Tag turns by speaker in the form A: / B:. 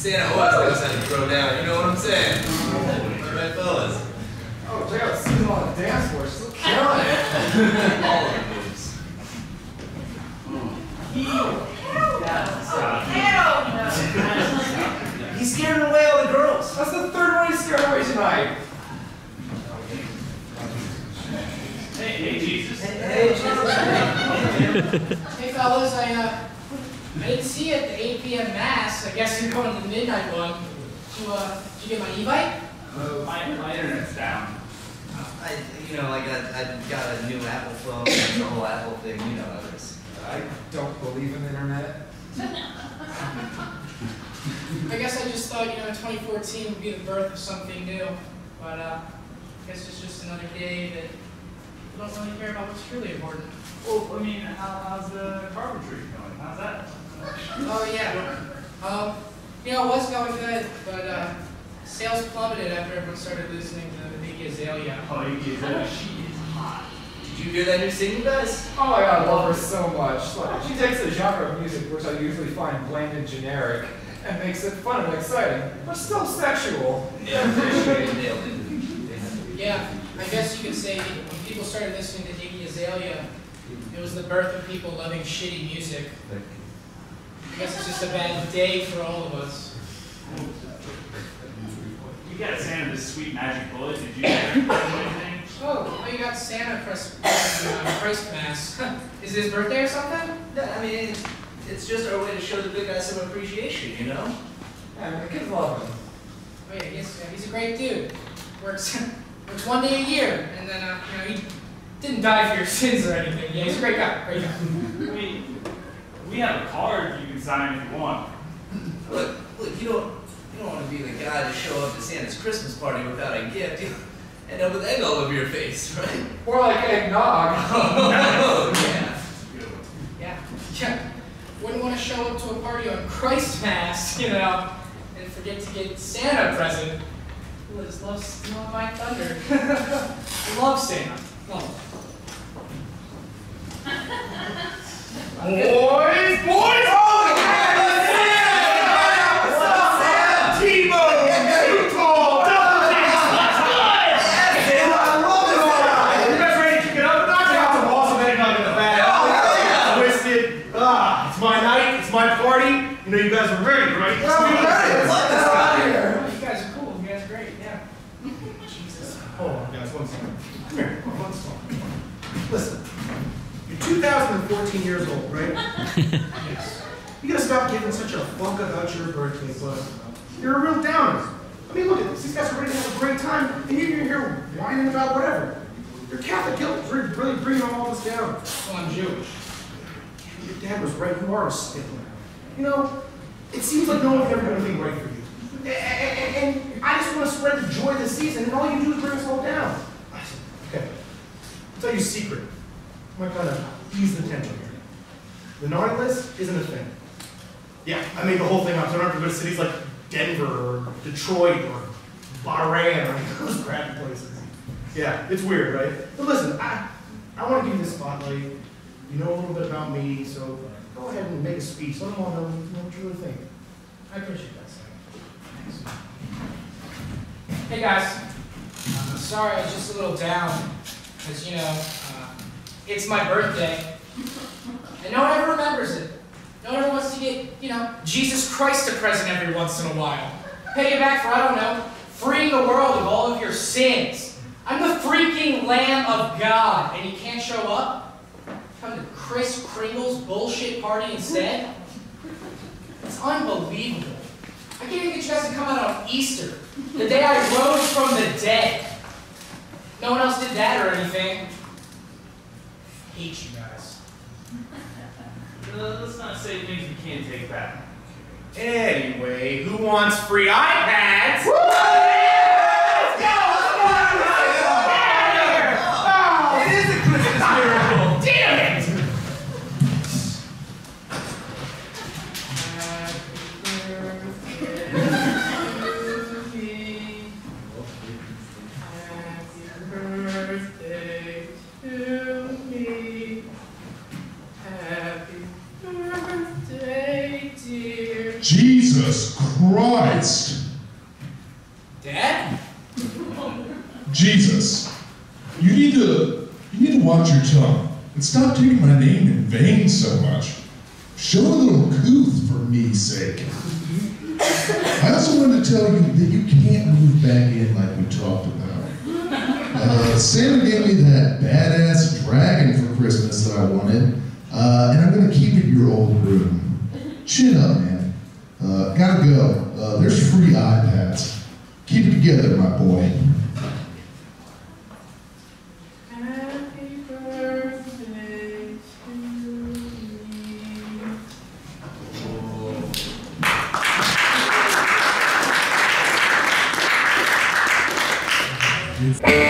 A: Santa always knows how to throw down, you know what I'm saying? All right, fellas.
B: Oh, check out Susan on the dance floor. She's killing it.
A: All of the moves.
C: He's scaring away all the girls.
B: That's the third one he's scared away tonight.
D: Hey, hey, Jesus.
C: Hey, Jesus.
E: Hey fellas, I uh, I didn't see you at the 8 p.m. mass. I guess you're going to the midnight one. Did you, uh, did you get my e-bike?
D: Uh, my, my internet's down.
A: I, you know, I got, I got a new Apple phone, the whole Apple thing, you know how it is.
B: I don't believe in the internet.
E: I guess I just thought, you know, 2014 would be the birth of something new. But uh, I guess it's just another day that you don't really care about what's truly important.
D: Well, I mean, how, how's the carpentry going? How's that?
E: Oh yeah. Um, you know, it was going good, but uh, sales plummeted after everyone started listening to Iggy Azalea.
D: Oh, you get that. She is hot.
A: Did you hear that new single, guys?
B: Oh my god, I love her so much. Like, she takes a genre of music which I usually find bland and generic and makes it fun and exciting, but still sexual.
A: Yeah, she nailed it.
E: Yeah, I guess you could say when people started listening to Iggy Azalea, it was the birth of people loving shitty music. I guess it's just a bad day for all of us.
D: You got Santa this sweet magic bullet. Did you get anything?
E: Oh, oh, you got Santa Christ, uh, Christ Mass. Is it his birthday or something?
A: Yeah, I mean, it's just our way to show the big guy some appreciation, you know?
B: And the kids love him.
E: Oh yeah, he's, he's a great dude. Works, works one day a year, and then, uh, you know, he didn't die for your sins or anything. Yeah, he's a great guy, great guy.
D: I mean, we have a card you can sign if you want.
A: Look, look, you don't, you don't want to be the guy to show up to Santa's Christmas party without a gift. You end up with egg all over your face, right?
B: More like eggnog.
A: Oh, yeah.
E: Yeah, yeah. Wouldn't want to show up to a party on Christmas, you know, and forget to get Santa a present. Ooh, I just love stealing my thunder. love Santa. Love.
B: Boys, boys! Oh,
F: You guys ready to kick it up? Knock it out some awesome eggnog in the back. Twisted. Ah, it's my night. It's my party. You know you guys are ready, right?
E: Oh, you guys are cool. You guys are great. Yeah. Jesus.
F: Hold on, guys. One second. Come here. One second. Listen. You're 2014 years old, right?
E: Yes.
F: You gotta stop giving such a fuck about your birthday, bud. You're a real downer. I mean, look at this. These guys are ready to have a great time, and you're here whining about whatever. Your Catholic guilt is really really bringing all this down.
E: Well, I'm Jewish.
F: Your dad was right. You are a stickler. You know, it seems like no one's ever going to be right for you. And, and, and I just want to spread the joy of the season, and all you do is bring us all down. Okay. I'll tell you a secret. I'm going to ease the tension here. The naughty list isn't a thing. Yeah, I made the whole thing up. So I don't have to go to cities like Denver or Detroit or Bahrain or those crappy places. Yeah, it's weird, right? But listen, I, I want to give you the spotlight. You know a little bit about me, so go ahead and make a speech. Let them all know, what you really think.
E: I appreciate that, Sam. Thanks. Hey guys, I'm sorry I was just a little down, because you know, it's my birthday, and no one ever remembers it. No one ever wants to get, you know, Jesus Christ a present every once in a while. Pay you back for, I don't know, freeing the world of all of your sins. I'm the freaking Lamb of God, and you can't show up? Come to Kris Kringle's bullshit party instead? It's unbelievable. I can't even get you guys to come out on Easter, the day I rose from the dead. No one else did that or anything. Hate you guys.
D: Uh, let's not say things we can't take back.
F: Anyway, who wants free iPads?
A: It
G: Christ!
E: Dad?
G: Jesus, you need to you need to watch your tongue and stop taking my name in vain so much. Show a little couth for me's sake. I also wanted to tell you that you can't move back in like we talked about. Uh, Santa gave me that badass dragon for Christmas that I wanted, uh, and I'm gonna keep it in your old room. Chin up, man. Uh, gotta go. Uh, there's free iPads. Keep it together, my boy.
B: Happy birthday to me.